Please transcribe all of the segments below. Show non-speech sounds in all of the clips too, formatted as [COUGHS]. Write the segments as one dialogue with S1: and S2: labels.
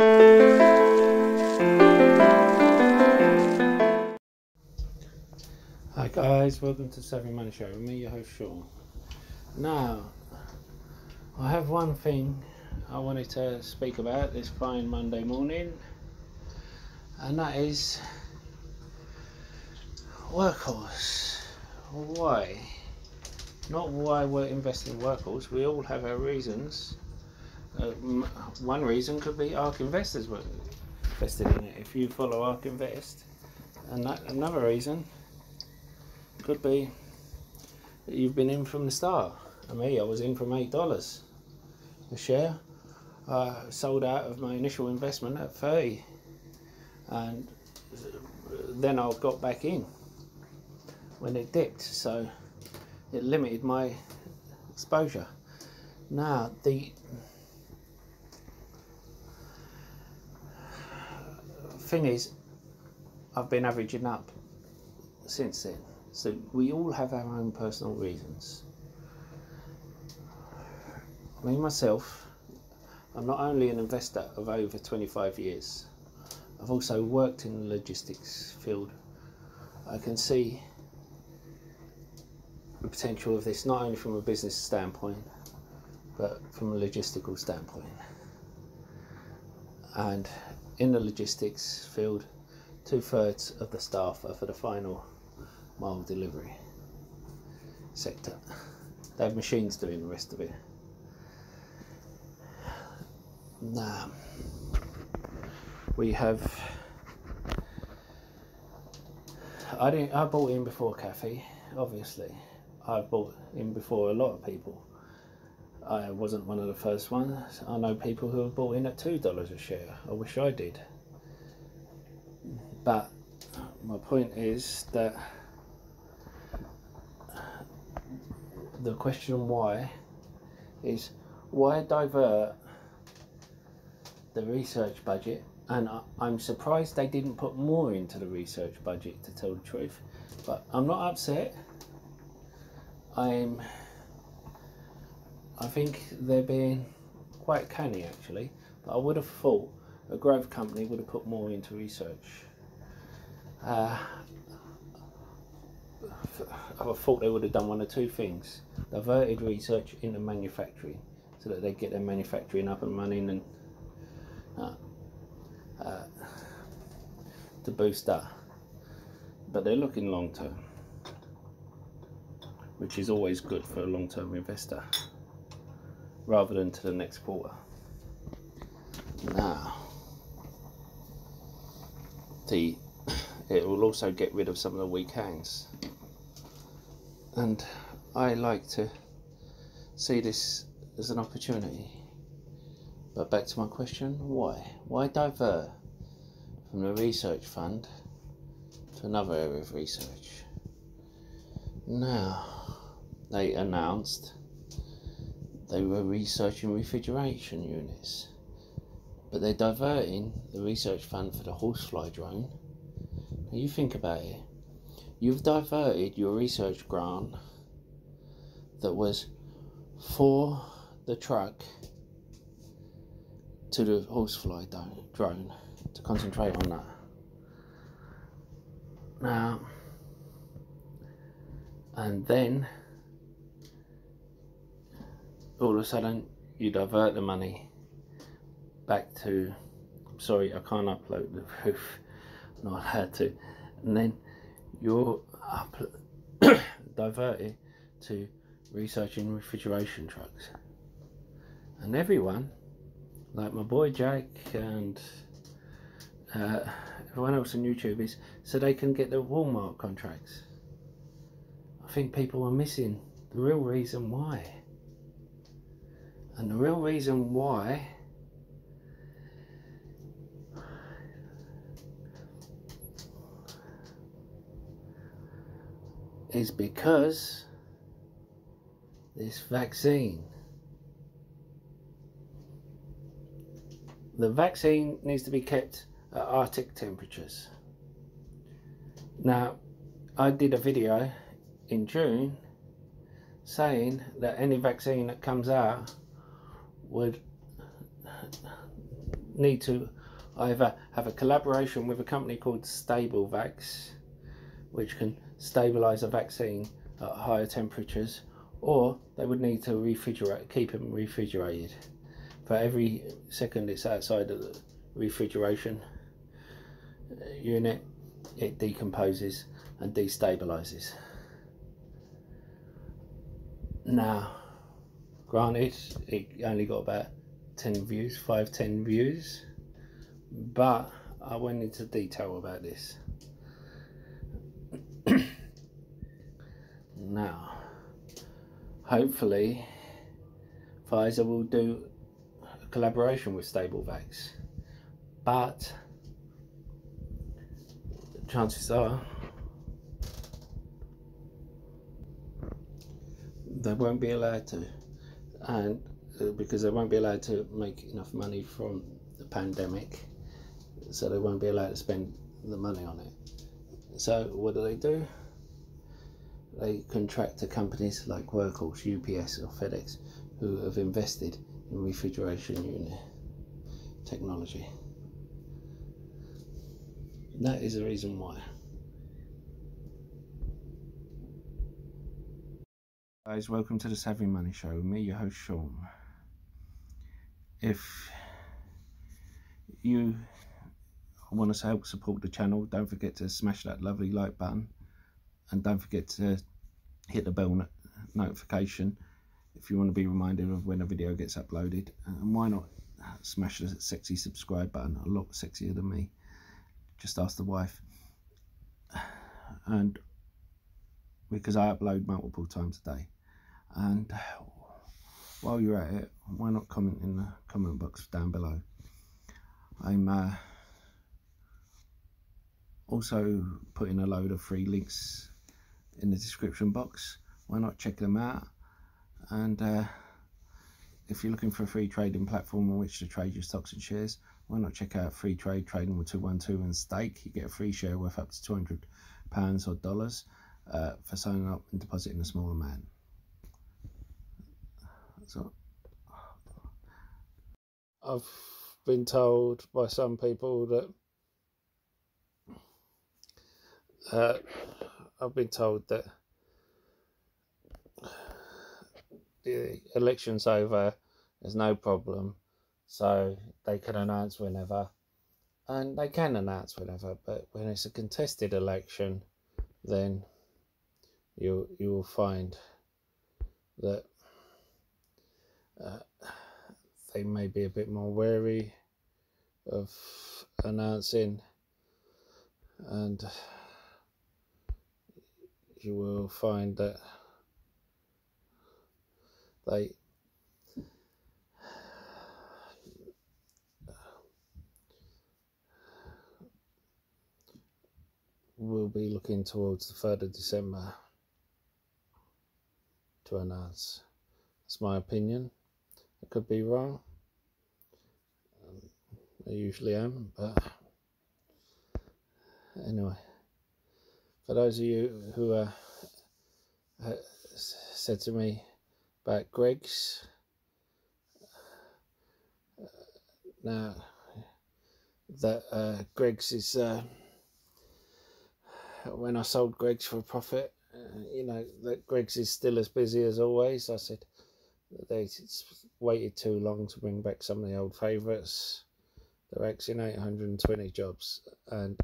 S1: Hi guys, welcome to Savvy Money Show with me, your host Sean. Now, I have one thing I wanted to speak about this fine Monday morning, and that is workhorse. Why? Not why we're investing in workhorse. We all have our reasons. Uh, one reason could be ARK investors were invested in it. If you follow ARK Invest, and that, another reason could be that you've been in from the start. And me, I was in from eight dollars a share. I sold out of my initial investment at thirty, and then I got back in when it dipped. So it limited my exposure. Now the thing is, I've been averaging up since then. So we all have our own personal reasons. Me myself, I'm not only an investor of over 25 years, I've also worked in the logistics field. I can see the potential of this not only from a business standpoint, but from a logistical standpoint. And in the logistics field, two thirds of the staff are for the final mile delivery sector. They have machines doing the rest of it. Now, we have. I didn't. I bought in before Cathie. Obviously, I bought in before a lot of people. I wasn't one of the first ones. I know people who have bought in at two dollars a share. I wish I did. But my point is that the question why is why divert the research budget and I'm surprised they didn't put more into the research budget to tell the truth but I'm not upset I'm I think they're being quite canny actually. But I would have thought a growth company would have put more into research. Uh, I thought they would have done one or two things. Diverted research into manufacturing so that they get their manufacturing up and running and uh, uh, to boost that. But they're looking long term, which is always good for a long term investor rather than to the next quarter. Now, the it will also get rid of some of the weak hands and I like to see this as an opportunity. But back to my question why? Why divert from the research fund to another area of research? Now, they announced they were researching refrigeration units, but they're diverting the research fund for the horsefly drone. Now, you think about it you've diverted your research grant that was for the truck to the horsefly drone to concentrate on that. Now, and then all of a sudden you divert the money back to. Sorry, I can't upload the proof. [LAUGHS] Not allowed to. And then you're up, [COUGHS] diverted to researching refrigeration trucks. And everyone, like my boy Jack and uh, everyone else on YouTube, is so they can get the Walmart contracts. I think people are missing the real reason why. And the real reason why is because this vaccine. The vaccine needs to be kept at Arctic temperatures. Now, I did a video in June saying that any vaccine that comes out would need to either have a collaboration with a company called StableVax, which can stabilize a vaccine at higher temperatures, or they would need to refrigerate, keep them refrigerated. For every second it's outside of the refrigeration unit, it decomposes and destabilizes. Now, granted, it only got about 10 views, 5 10 views, but I went into detail about this. [COUGHS] now, hopefully, Pfizer will do a collaboration with StableVax, but chances are they won't be allowed to and uh, because they won't be allowed to make enough money from the pandemic so they won't be allowed to spend the money on it. So what do they do? They contract to companies like Workhorse, UPS or FedEx who have invested in refrigeration unit technology. That is the reason why. Guys, welcome to the Savvy Money Show. Me, your host Sean. If you want to help support the channel, don't forget to smash that lovely like button, and don't forget to hit the bell notification if you want to be reminded of when a video gets uploaded. And why not smash the sexy subscribe button? A lot sexier than me just ask the wife. And because I upload multiple times a day. And while you're at it, why not comment in the comment box down below? I'm uh, also putting a load of free links in the description box. Why not check them out? And uh, if you're looking for a free trading platform on which to trade your stocks and shares, why not check out free trade trading with 212 and stake? You get a free share worth up to 200 pounds or dollars uh, for signing up and depositing a small amount. So I've been told by some people that uh, I've been told that the election's over, there's no problem, so they can announce whenever. And they can announce whenever, but when it's a contested election, then you you will find that uh, they may be a bit more wary of announcing and you will find that they will be looking towards the 3rd of December to announce. That's my opinion. I could be wrong. Um, I usually am, but anyway. For those of you who uh, said to me about Greggs. Uh, now that uh, Greggs is uh, when I sold Greggs for a profit, uh, you know that Greggs is still as busy as always. I said they waited too long to bring back some of the old favourites. They're axing 820 jobs, and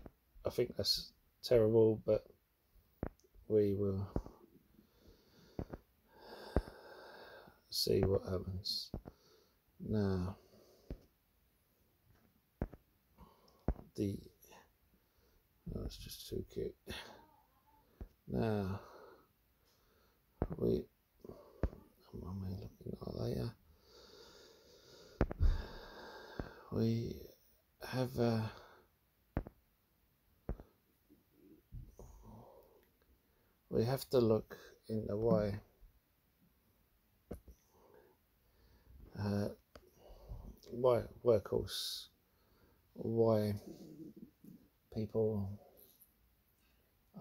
S1: I think that's terrible, but we will see what happens. Now, the oh, that's just too cute. Now, we am I looking at? We have uh, we have to look in the way uh, why workhorse why people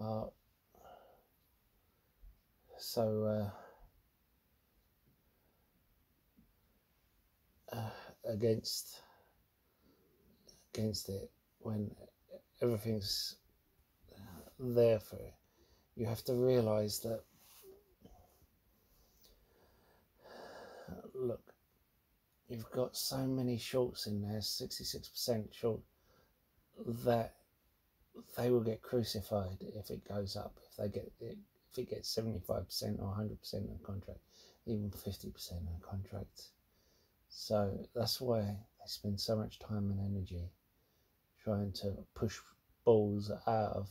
S1: are so uh, uh, against against it when everything's uh, there for it. You have to realize that look, you've got so many shorts in there, 66% short, that they will get crucified if it goes up. If they get it, if it gets 75% or 100% of the contract, even 50% of the contract. So that's why they spend so much time and energy trying to push balls out of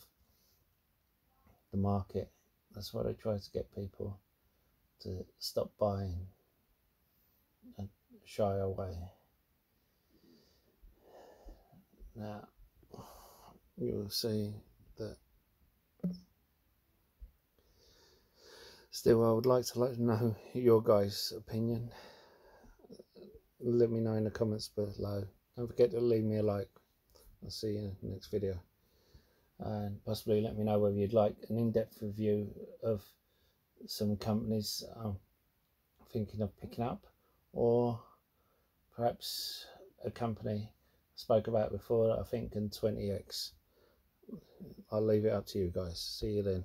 S1: the market. That's what I try to get people to stop buying and shy away. Now, you'll see that still I would like to let know your guys' opinion. Let me know in the comments below. Don't forget to leave me a like. I'll see you in the next video. And possibly let me know whether you'd like an in-depth review of some companies I'm thinking of picking up or perhaps a company I spoke about before I think in 20x. I'll leave it up to you guys. See you then.